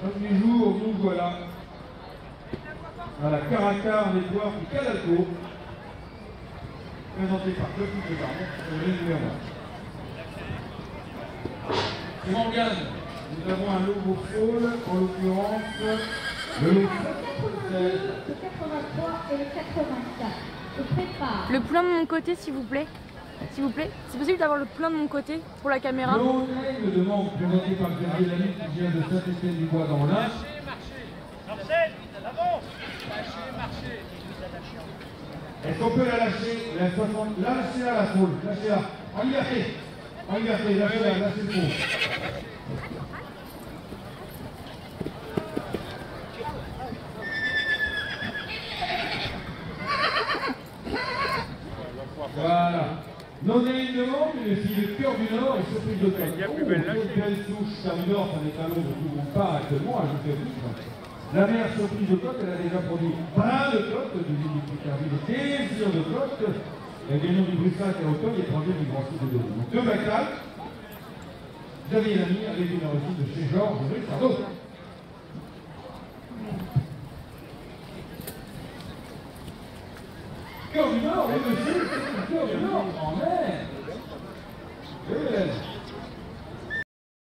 Comme du jour, nous voilà à la Caracar des Poires du Cadalco, présenté par sur le numéro 1. C'est Morgane. Nous avons un nouveau pôle, en l'occurrence le lot 76. Le 83 et le 84. Je prépare. Le plein de mon côté, s'il vous plaît. S'il vous plaît. C'est possible d'avoir le plein de mon côté pour la caméra L'autre règle de manque présentée par Xavier Lamy qui vient de Saint-Étienne-du-Bois dans l'Ain. Marcel, avant Est-ce qu'on peut la lâcher la 60... Lâchez-la la foule, lâchez-la. En liberté. En liberté, lâchez-la, lâchez le. Voilà. Non, il a une demande, fille de cœur du Nord et surprise de. Oh, quelle belle souche, cœur du Nord, de tout mon pas actuellement, à ajouter La mère surprise de cote, elle a déjà produit plein de cotes, du lit du Picardie, des désirs de. Et bien nom du Bruxelles est automne, il est projet du Grand Sud de Deauville. Donc deux bacales, Xavier Lamy avec une réussite de chez Georges Ricardo. Cœur du Nord, oui monsieur, c'est le cœur du